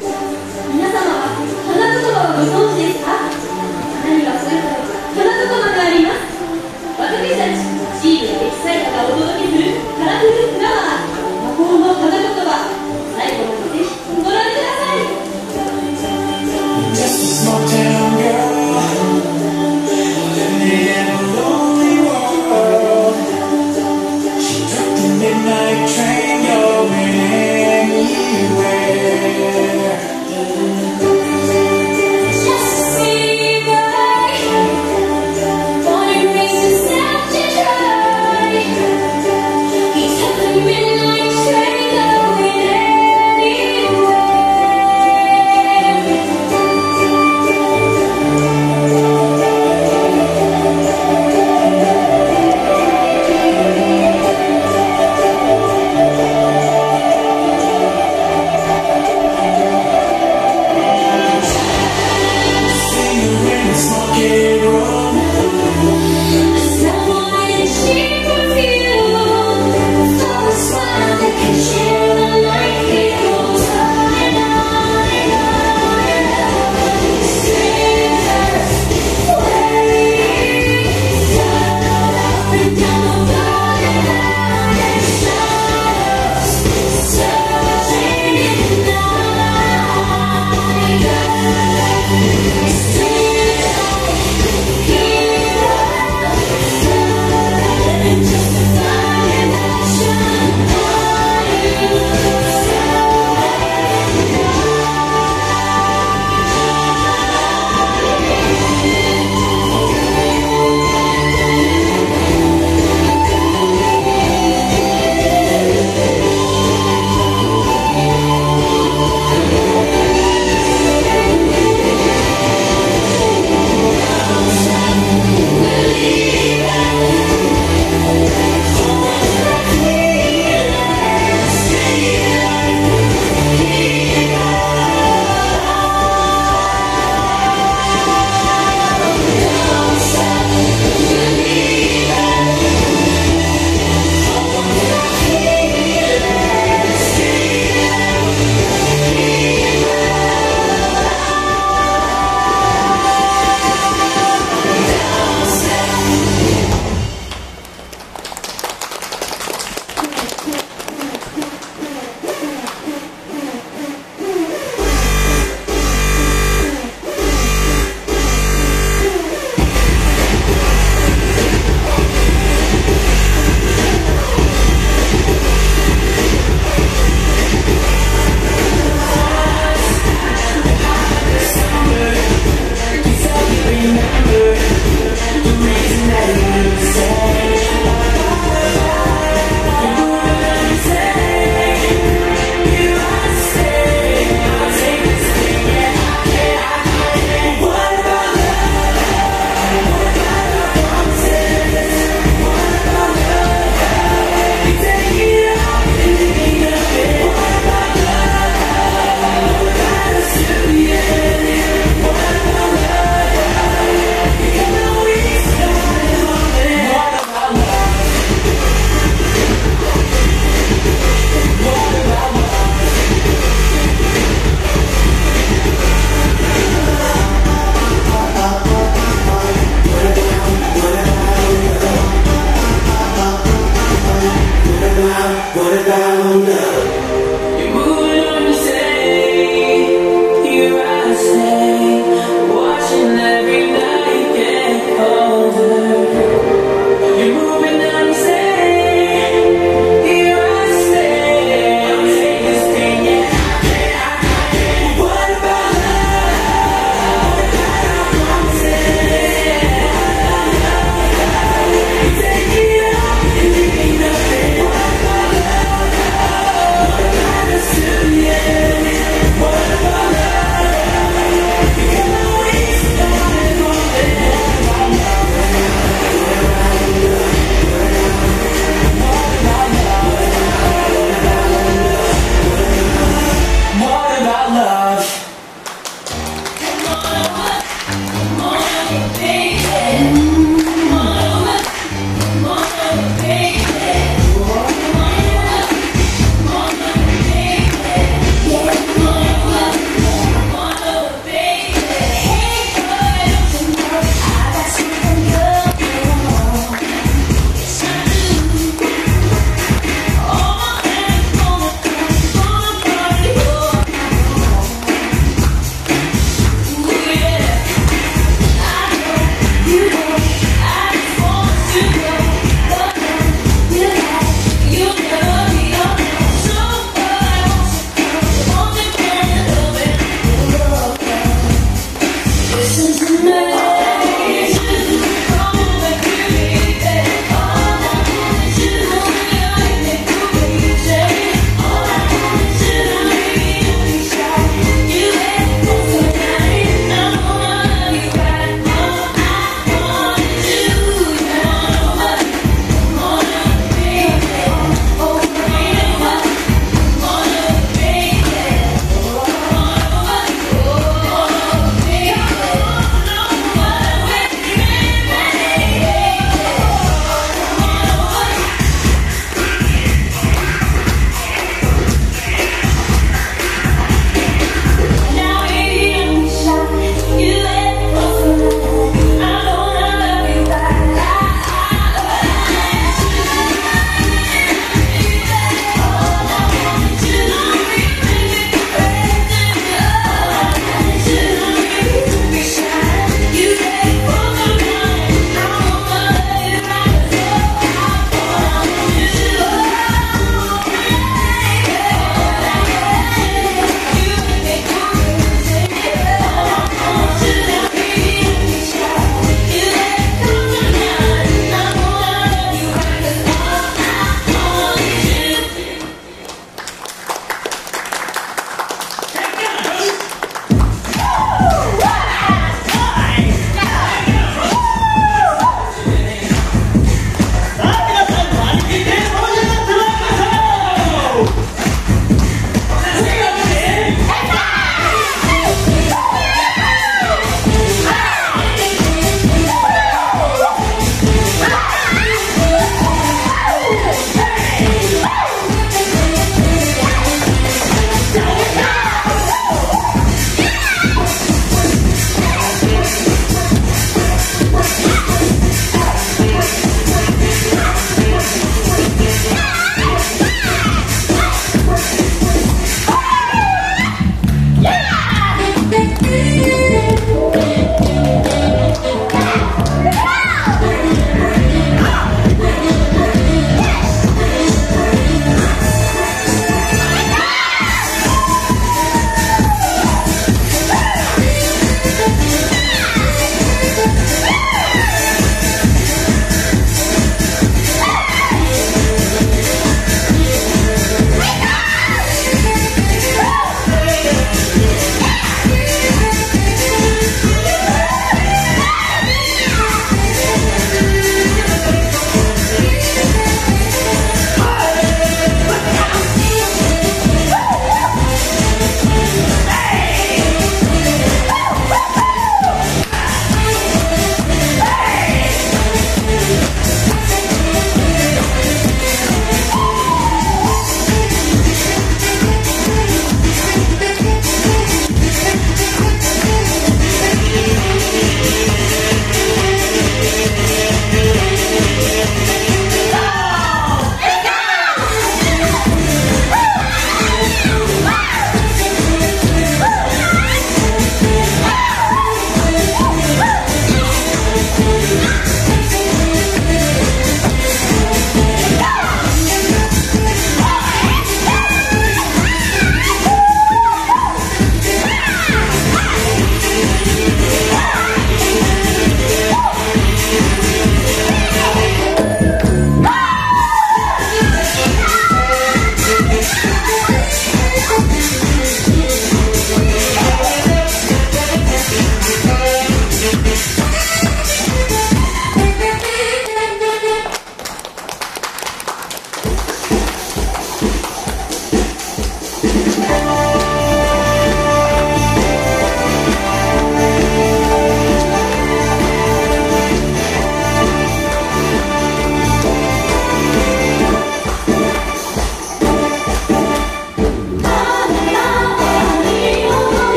Yeah. Yeah.